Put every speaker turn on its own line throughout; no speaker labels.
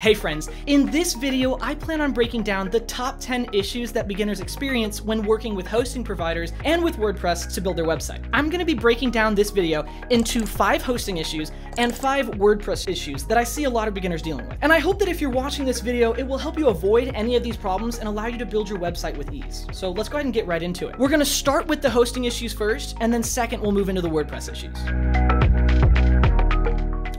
Hey friends, in this video, I plan on breaking down the top 10 issues that beginners experience when working with hosting providers and with WordPress to build their website. I'm gonna be breaking down this video into five hosting issues and five WordPress issues that I see a lot of beginners dealing with. And I hope that if you're watching this video, it will help you avoid any of these problems and allow you to build your website with ease. So let's go ahead and get right into it. We're gonna start with the hosting issues first, and then second, we'll move into the WordPress issues.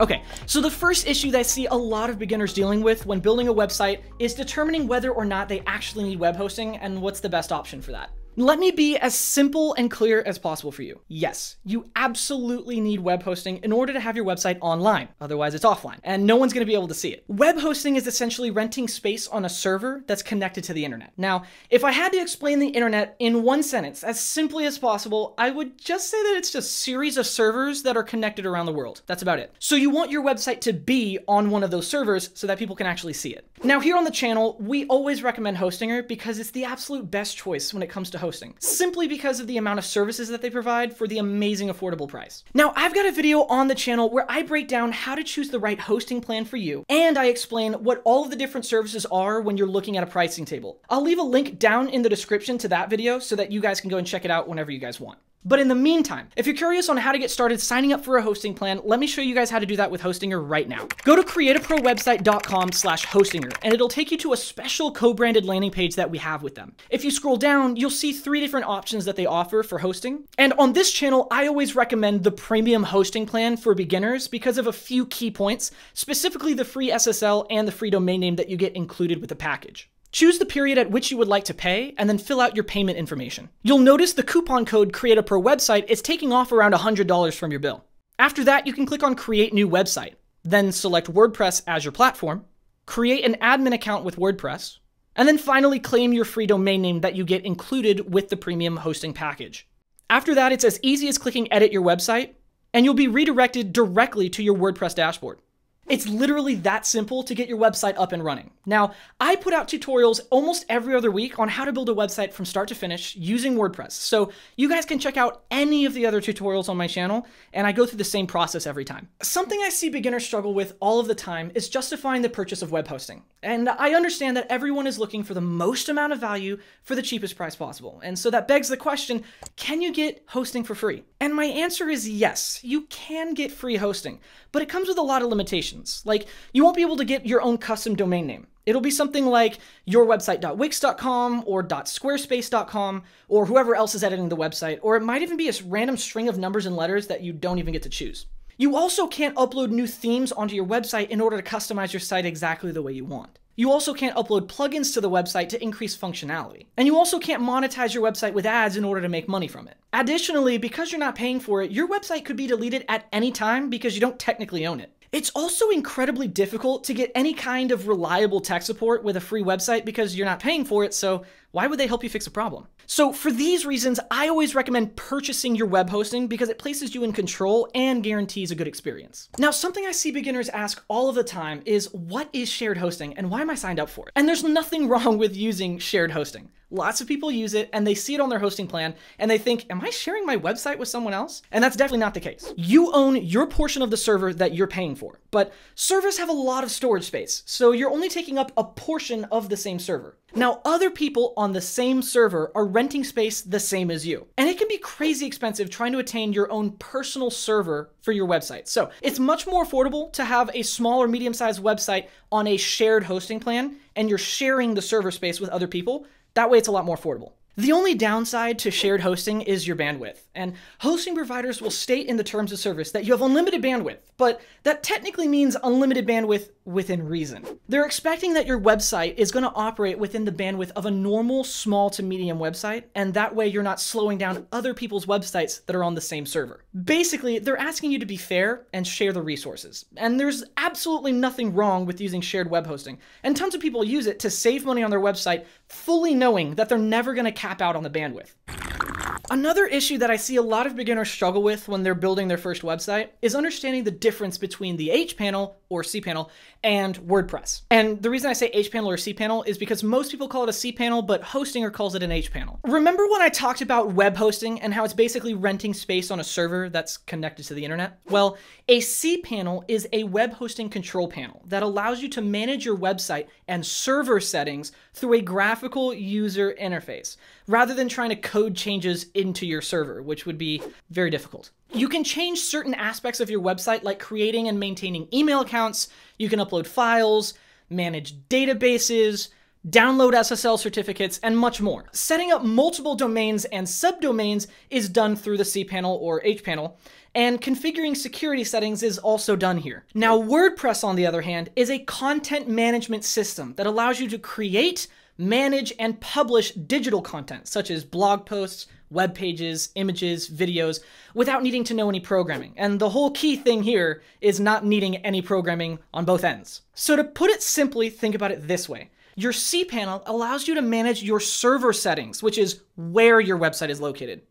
Okay, so the first issue that I see a lot of beginners dealing with when building a website is determining whether or not they actually need web hosting and what's the best option for that. Let me be as simple and clear as possible for you. Yes, you absolutely need web hosting in order to have your website online. Otherwise, it's offline, and no one's going to be able to see it. Web hosting is essentially renting space on a server that's connected to the internet. Now, if I had to explain the internet in one sentence, as simply as possible, I would just say that it's a series of servers that are connected around the world. That's about it. So you want your website to be on one of those servers so that people can actually see it. Now, here on the channel, we always recommend Hostinger because it's the absolute best choice when it comes to hosting, simply because of the amount of services that they provide for the amazing affordable price. Now, I've got a video on the channel where I break down how to choose the right hosting plan for you, and I explain what all of the different services are when you're looking at a pricing table. I'll leave a link down in the description to that video so that you guys can go and check it out whenever you guys want. But in the meantime, if you're curious on how to get started signing up for a hosting plan, let me show you guys how to do that with Hostinger right now. Go to createaprowebsite.com slash hostinger, and it'll take you to a special co-branded landing page that we have with them. If you scroll down, you'll see three different options that they offer for hosting. And on this channel, I always recommend the premium hosting plan for beginners because of a few key points, specifically the free SSL and the free domain name that you get included with the package. Choose the period at which you would like to pay, and then fill out your payment information. You'll notice the coupon code Create a Pro website is taking off around $100 from your bill. After that, you can click on Create New Website, then select WordPress as your platform, create an admin account with WordPress, and then finally claim your free domain name that you get included with the premium hosting package. After that, it's as easy as clicking Edit Your Website, and you'll be redirected directly to your WordPress dashboard. It's literally that simple to get your website up and running. Now, I put out tutorials almost every other week on how to build a website from start to finish using WordPress. So you guys can check out any of the other tutorials on my channel, and I go through the same process every time. Something I see beginners struggle with all of the time is justifying the purchase of web hosting. And I understand that everyone is looking for the most amount of value for the cheapest price possible. And so that begs the question, can you get hosting for free? And my answer is yes, you can get free hosting, but it comes with a lot of limitations. Like, you won't be able to get your own custom domain name. It'll be something like yourwebsite.wix.com or .squarespace.com or whoever else is editing the website, or it might even be a random string of numbers and letters that you don't even get to choose. You also can't upload new themes onto your website in order to customize your site exactly the way you want. You also can't upload plugins to the website to increase functionality. And you also can't monetize your website with ads in order to make money from it. Additionally, because you're not paying for it, your website could be deleted at any time because you don't technically own it. It's also incredibly difficult to get any kind of reliable tech support with a free website because you're not paying for it, so why would they help you fix a problem? So for these reasons, I always recommend purchasing your web hosting because it places you in control and guarantees a good experience. Now, something I see beginners ask all of the time is what is shared hosting and why am I signed up for it? And there's nothing wrong with using shared hosting. Lots of people use it and they see it on their hosting plan and they think, am I sharing my website with someone else? And that's definitely not the case. You own your portion of the server that you're paying for, but servers have a lot of storage space, so you're only taking up a portion of the same server. Now, other people on the same server are renting space the same as you. And it can be crazy expensive trying to attain your own personal server for your website. So it's much more affordable to have a small or medium sized website on a shared hosting plan and you're sharing the server space with other people that way it's a lot more affordable. The only downside to shared hosting is your bandwidth, and hosting providers will state in the terms of service that you have unlimited bandwidth, but that technically means unlimited bandwidth within reason. They're expecting that your website is going to operate within the bandwidth of a normal small to medium website, and that way you're not slowing down other people's websites that are on the same server. Basically, they're asking you to be fair and share the resources, and there's absolutely nothing wrong with using shared web hosting, and tons of people use it to save money on their website fully knowing that they're never going to cap out on the bandwidth. Another issue that I see a lot of beginners struggle with when they're building their first website is understanding the difference between the H panel or cPanel and WordPress. And the reason I say H panel or cPanel is because most people call it a cPanel, but Hostinger calls it an H panel. Remember when I talked about web hosting and how it's basically renting space on a server that's connected to the internet? Well, a cPanel is a web hosting control panel that allows you to manage your website and server settings through a graphical user interface rather than trying to code changes into your server, which would be very difficult. You can change certain aspects of your website, like creating and maintaining email accounts. You can upload files, manage databases, download SSL certificates, and much more. Setting up multiple domains and subdomains is done through the cPanel or hPanel, and configuring security settings is also done here. Now, WordPress, on the other hand, is a content management system that allows you to create, manage, and publish digital content, such as blog posts, web pages, images, videos, without needing to know any programming. And the whole key thing here is not needing any programming on both ends. So to put it simply, think about it this way. Your cPanel allows you to manage your server settings, which is where your website is located.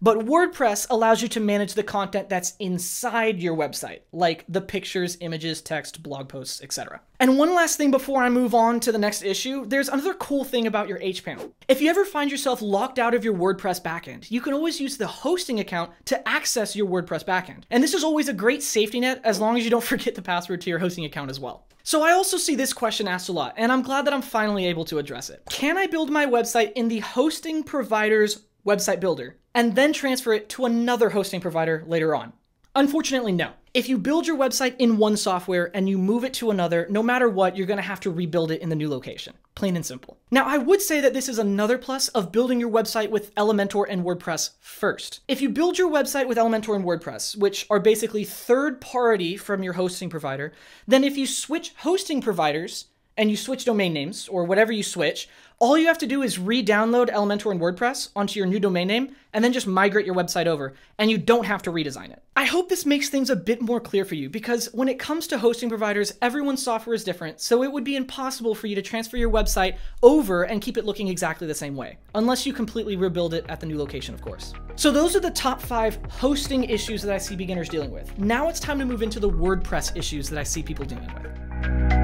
But WordPress allows you to manage the content that's inside your website, like the pictures, images, text, blog posts, etc. And one last thing before I move on to the next issue, there's another cool thing about your hPanel. If you ever find yourself locked out of your WordPress backend, you can always use the hosting account to access your WordPress backend. And this is always a great safety net as long as you don't forget the password to your hosting account as well. So I also see this question asked a lot, and I'm glad that I'm finally able to address it. Can I build my website in the hosting provider's website builder? And then transfer it to another hosting provider later on? Unfortunately, no. If you build your website in one software and you move it to another, no matter what, you're going to have to rebuild it in the new location. Plain and simple. Now, I would say that this is another plus of building your website with Elementor and WordPress first. If you build your website with Elementor and WordPress, which are basically third party from your hosting provider, then if you switch hosting providers, and you switch domain names or whatever you switch, all you have to do is re-download Elementor and WordPress onto your new domain name and then just migrate your website over and you don't have to redesign it. I hope this makes things a bit more clear for you because when it comes to hosting providers, everyone's software is different, so it would be impossible for you to transfer your website over and keep it looking exactly the same way, unless you completely rebuild it at the new location, of course. So those are the top five hosting issues that I see beginners dealing with. Now it's time to move into the WordPress issues that I see people dealing with.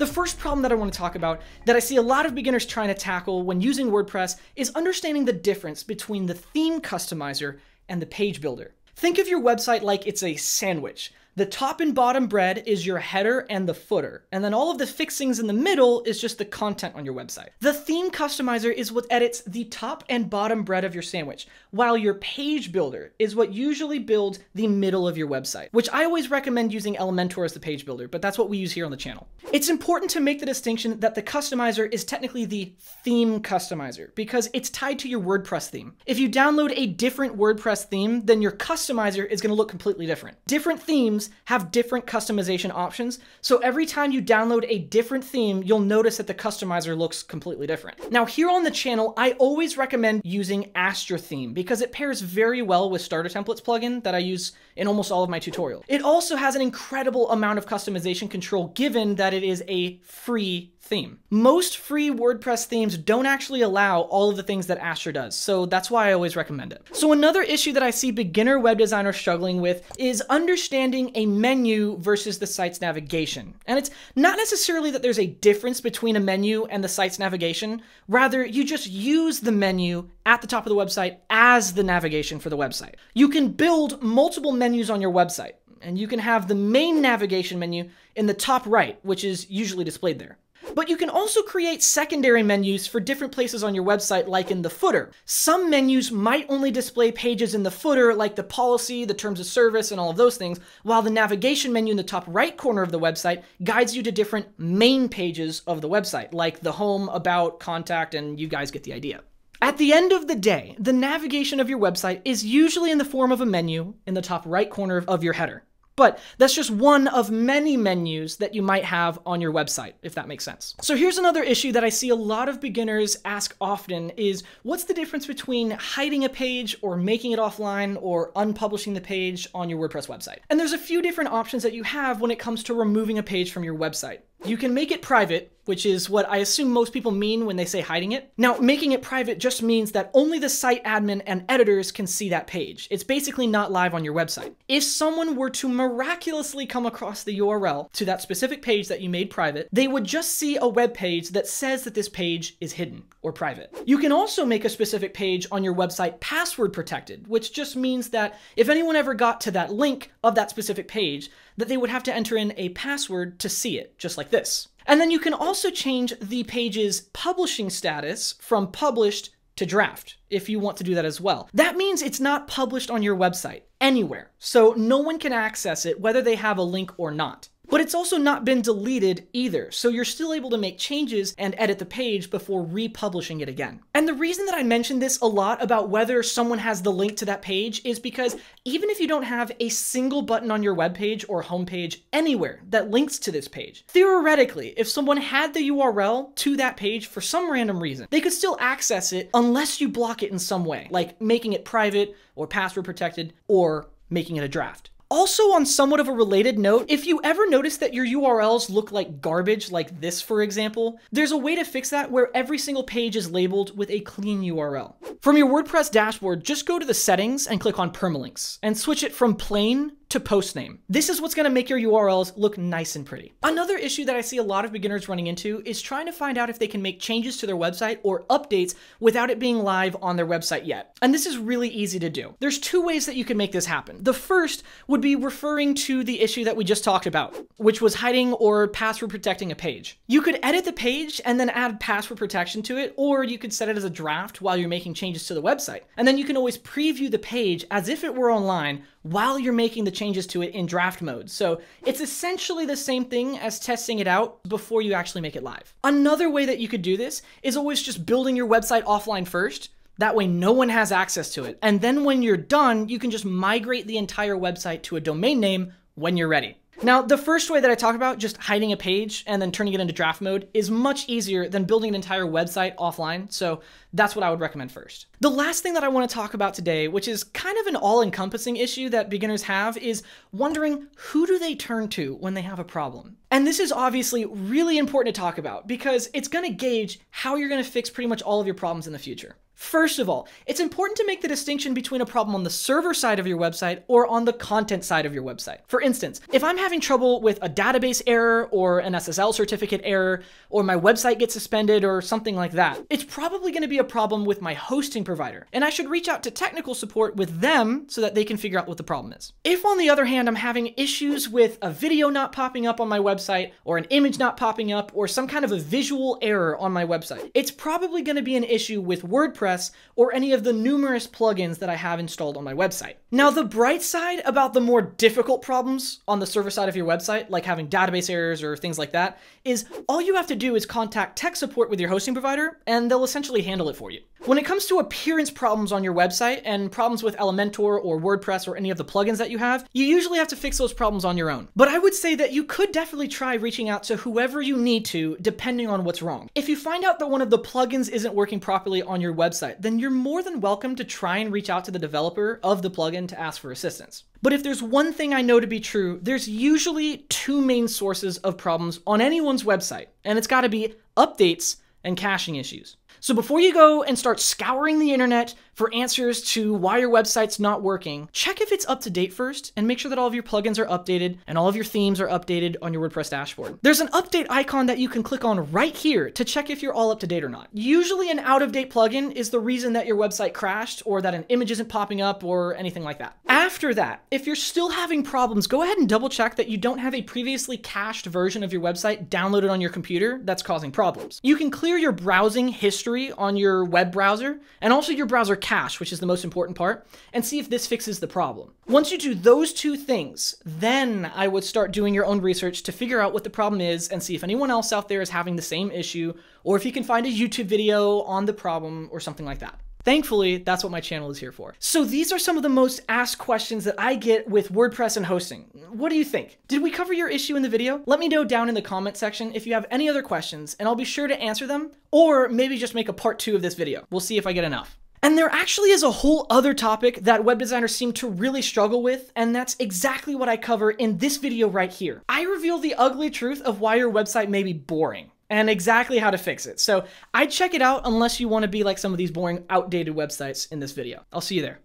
The first problem that I want to talk about that I see a lot of beginners trying to tackle when using WordPress is understanding the difference between the theme customizer and the page builder. Think of your website like it's a sandwich. The top and bottom bread is your header and the footer, and then all of the fixings in the middle is just the content on your website. The theme customizer is what edits the top and bottom bread of your sandwich, while your page builder is what usually builds the middle of your website, which I always recommend using Elementor as the page builder, but that's what we use here on the channel. It's important to make the distinction that the customizer is technically the theme customizer because it's tied to your WordPress theme. If you download a different WordPress theme, then your customizer is going to look completely different. Different themes themes have different customization options, so every time you download a different theme, you'll notice that the customizer looks completely different. Now here on the channel, I always recommend using Astra theme because it pairs very well with Starter Templates plugin that I use in almost all of my tutorials. It also has an incredible amount of customization control given that it is a free theme. Most free WordPress themes don't actually allow all of the things that Astra does, so that's why I always recommend it. So another issue that I see beginner web designers struggling with is understanding a menu versus the site's navigation. And it's not necessarily that there's a difference between a menu and the site's navigation, rather you just use the menu at the top of the website as the navigation for the website. You can build multiple menus on your website, and you can have the main navigation menu in the top right, which is usually displayed there. But you can also create secondary menus for different places on your website, like in the footer. Some menus might only display pages in the footer, like the policy, the terms of service, and all of those things, while the navigation menu in the top right corner of the website guides you to different main pages of the website, like the home, about, contact, and you guys get the idea. At the end of the day, the navigation of your website is usually in the form of a menu in the top right corner of your header. But that's just one of many menus that you might have on your website, if that makes sense. So here's another issue that I see a lot of beginners ask often is what's the difference between hiding a page or making it offline or unpublishing the page on your WordPress website? And there's a few different options that you have when it comes to removing a page from your website. You can make it private, which is what I assume most people mean when they say hiding it. Now, making it private just means that only the site admin and editors can see that page. It's basically not live on your website. If someone were to miraculously come across the URL to that specific page that you made private, they would just see a web page that says that this page is hidden or private. You can also make a specific page on your website password protected, which just means that if anyone ever got to that link of that specific page, that they would have to enter in a password to see it, just like this. And then you can also change the page's publishing status from published to draft if you want to do that as well. That means it's not published on your website anywhere, so no one can access it whether they have a link or not. But it's also not been deleted either, so you're still able to make changes and edit the page before republishing it again. And the reason that I mention this a lot about whether someone has the link to that page is because even if you don't have a single button on your webpage or homepage anywhere that links to this page, theoretically, if someone had the URL to that page for some random reason, they could still access it unless you block it in some way, like making it private or password protected or making it a draft. Also, on somewhat of a related note, if you ever notice that your URLs look like garbage, like this for example, there's a way to fix that where every single page is labeled with a clean URL. From your WordPress dashboard, just go to the settings and click on permalinks, and switch it from plain to post name. This is what's gonna make your URLs look nice and pretty. Another issue that I see a lot of beginners running into is trying to find out if they can make changes to their website or updates without it being live on their website yet. And this is really easy to do. There's two ways that you can make this happen. The first would be referring to the issue that we just talked about, which was hiding or password protecting a page. You could edit the page and then add password protection to it, or you could set it as a draft while you're making changes to the website. And then you can always preview the page as if it were online while you're making the changes to it in draft mode. So it's essentially the same thing as testing it out before you actually make it live. Another way that you could do this is always just building your website offline first. That way no one has access to it. And then when you're done, you can just migrate the entire website to a domain name when you're ready. Now, the first way that I talked about, just hiding a page and then turning it into draft mode, is much easier than building an entire website offline, so that's what I would recommend first. The last thing that I want to talk about today, which is kind of an all-encompassing issue that beginners have, is wondering who do they turn to when they have a problem? And this is obviously really important to talk about because it's going to gauge how you're going to fix pretty much all of your problems in the future. First of all, it's important to make the distinction between a problem on the server side of your website or on the content side of your website. For instance, if I'm having trouble with a database error or an SSL certificate error, or my website gets suspended or something like that, it's probably going to be a problem with my hosting provider, and I should reach out to technical support with them so that they can figure out what the problem is. If on the other hand, I'm having issues with a video not popping up on my website, or an image not popping up, or some kind of a visual error on my website, it's probably going to be an issue with WordPress WordPress or any of the numerous plugins that I have installed on my website. Now, the bright side about the more difficult problems on the server side of your website, like having database errors or things like that, is all you have to do is contact tech support with your hosting provider, and they'll essentially handle it for you. When it comes to appearance problems on your website and problems with Elementor or WordPress or any of the plugins that you have, you usually have to fix those problems on your own. But I would say that you could definitely try reaching out to whoever you need to, depending on what's wrong. If you find out that one of the plugins isn't working properly on your website, then you're more than welcome to try and reach out to the developer of the plugin to ask for assistance. But if there's one thing I know to be true, there's usually two main sources of problems on anyone's website, and it's gotta be updates and caching issues. So before you go and start scouring the internet for answers to why your website's not working, check if it's up to date first and make sure that all of your plugins are updated and all of your themes are updated on your WordPress dashboard. There's an update icon that you can click on right here to check if you're all up to date or not. Usually an out of date plugin is the reason that your website crashed or that an image isn't popping up or anything like that. After that, if you're still having problems, go ahead and double check that you don't have a previously cached version of your website downloaded on your computer that's causing problems. You can clear your browsing history history on your web browser and also your browser cache, which is the most important part, and see if this fixes the problem. Once you do those two things, then I would start doing your own research to figure out what the problem is and see if anyone else out there is having the same issue or if you can find a YouTube video on the problem or something like that. Thankfully, that's what my channel is here for. So these are some of the most asked questions that I get with WordPress and hosting. What do you think? Did we cover your issue in the video? Let me know down in the comment section if you have any other questions, and I'll be sure to answer them, or maybe just make a part two of this video. We'll see if I get enough. And there actually is a whole other topic that web designers seem to really struggle with, and that's exactly what I cover in this video right here. I reveal the ugly truth of why your website may be boring. And exactly how to fix it. So I'd check it out unless you want to be like some of these boring, outdated websites in this video. I'll see you there.